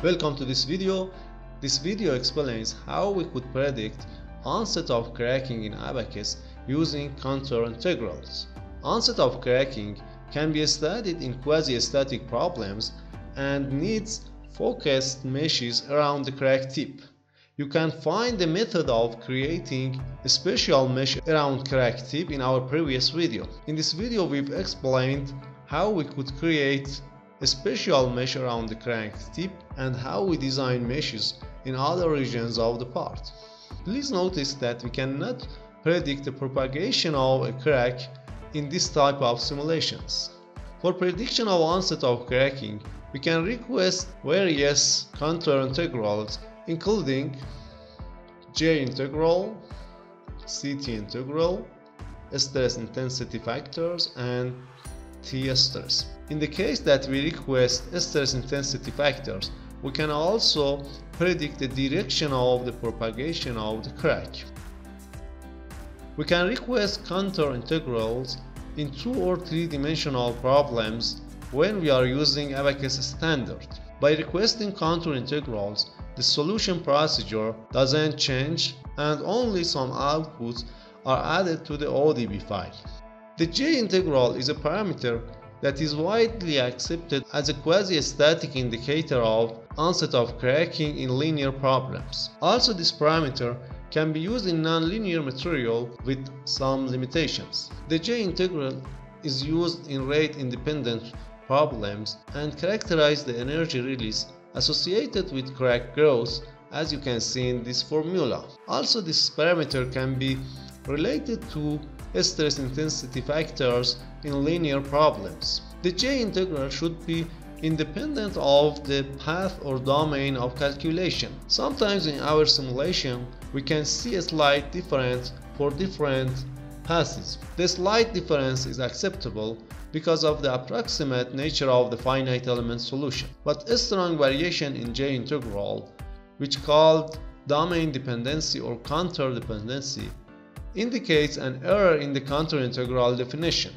Welcome to this video. This video explains how we could predict onset of cracking in Abaqus using contour integrals. Onset of cracking can be studied in quasi-static problems and needs focused meshes around the crack tip. You can find the method of creating a special mesh around crack tip in our previous video. In this video we've explained how we could create a special mesh around the crack tip and how we design meshes in other regions of the part. Please notice that we cannot predict the propagation of a crack in this type of simulations. For prediction of onset of cracking, we can request various contour integrals including J integral, CT integral, stress intensity factors and T stress. In the case that we request stress intensity factors, we can also predict the direction of the propagation of the crack. We can request contour integrals in two or three dimensional problems when we are using Abaqus standard. By requesting contour integrals, the solution procedure doesn't change and only some outputs are added to the ODB file. The J integral is a parameter that is widely accepted as a quasi-static indicator of onset of cracking in linear problems. Also this parameter can be used in nonlinear material with some limitations. The J integral is used in rate-independent problems and characterize the energy release associated with crack growth as you can see in this formula. Also this parameter can be related to stress intensity factors in linear problems. The J integral should be independent of the path or domain of calculation. Sometimes in our simulation we can see a slight difference for different paths. The slight difference is acceptable because of the approximate nature of the finite element solution. But a strong variation in J integral, which called domain dependency or contour dependency, indicates an error in the contour integral definition.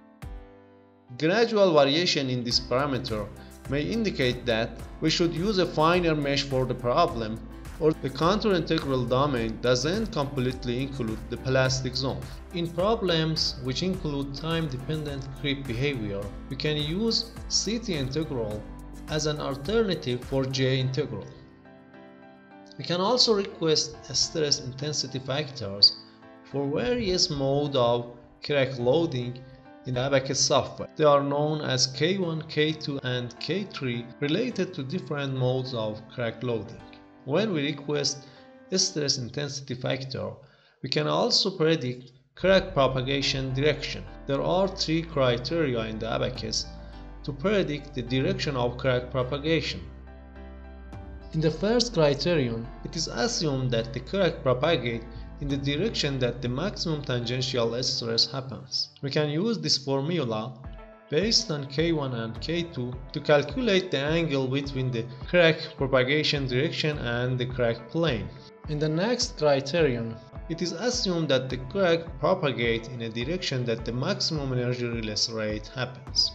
Gradual variation in this parameter may indicate that we should use a finer mesh for the problem or the contour integral domain doesn't completely include the plastic zone. In problems which include time-dependent creep behavior, we can use CT integral as an alternative for J integral. We can also request stress intensity factors for various modes of crack loading in the Abaqus software. They are known as K1, K2 and K3 related to different modes of crack loading. When we request a stress intensity factor, we can also predict crack propagation direction. There are three criteria in the Abaqus to predict the direction of crack propagation. In the first criterion, it is assumed that the crack propagates in the direction that the maximum tangential stress happens. We can use this formula based on K1 and K2 to calculate the angle between the crack propagation direction and the crack plane. In the next criterion, it is assumed that the crack propagates in a direction that the maximum energy release rate happens.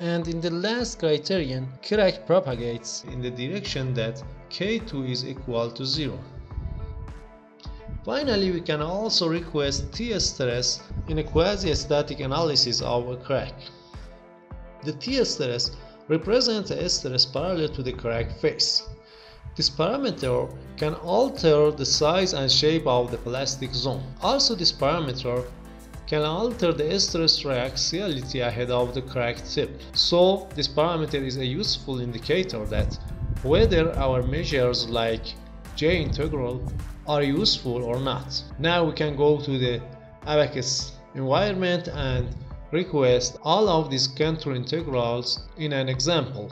And in the last criterion, crack propagates in the direction that K2 is equal to 0. Finally, we can also request T stress in a quasi-static analysis of a crack. The T stress represents a stress parallel to the crack face. This parameter can alter the size and shape of the plastic zone. Also, this parameter can alter the stress triaxiality ahead of the crack tip. So, this parameter is a useful indicator that whether our measures like J integral are useful or not. Now we can go to the Abaqus environment and request all of these contour integrals in an example.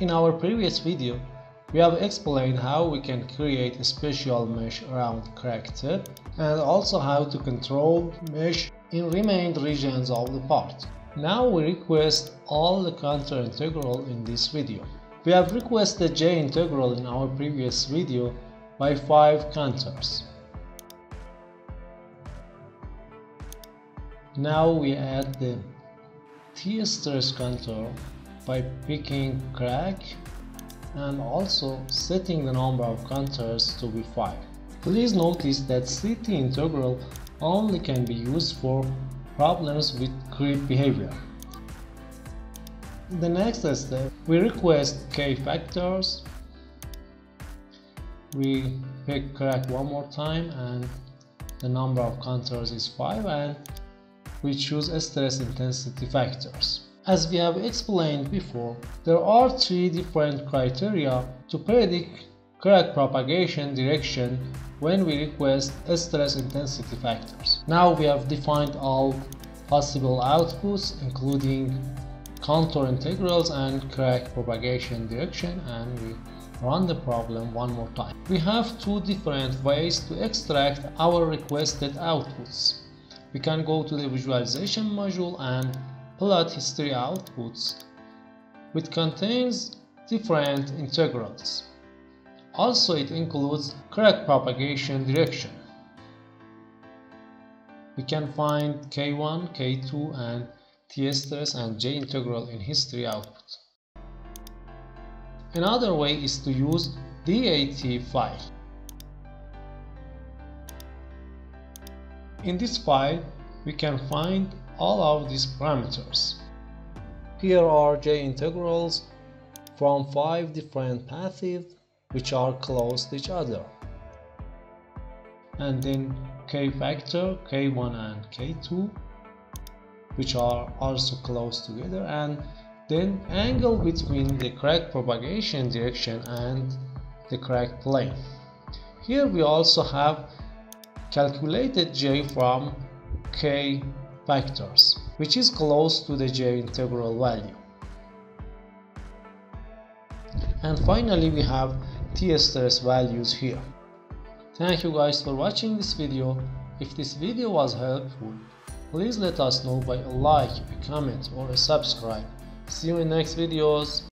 In our previous video, we have explained how we can create a special mesh around crack and also how to control mesh in remained regions of the part. Now we request all the contour integral in this video. We have requested J integral in our previous video by 5 contours. Now we add the T stress contour by picking crack and also setting the number of contours to be 5. Please notice that CT integral only can be used for problems with creep behavior. The next step, we request k factors. We pick crack one more time and the number of contours is 5 and we choose stress intensity factors. As we have explained before, there are three different criteria to predict crack propagation direction when we request stress intensity factors. Now we have defined all possible outputs including contour integrals and crack propagation direction and we run the problem one more time. We have two different ways to extract our requested outputs. We can go to the visualization module and plot history outputs which contains different integrals. Also it includes crack propagation direction. We can find K1, K2 and T stress and J integral in history output. Another way is to use DAT file. In this file we can find all of these parameters. Here are J integrals from five different paths which are close to each other. And then K factor, K1 and K2 which are also close together and then angle between the crack propagation direction and the crack plane. Here we also have calculated J from K factors, which is close to the J integral value. And finally we have T stress values here. Thank you guys for watching this video. If this video was helpful, please let us know by a like, a comment or a subscribe. See you in next videos.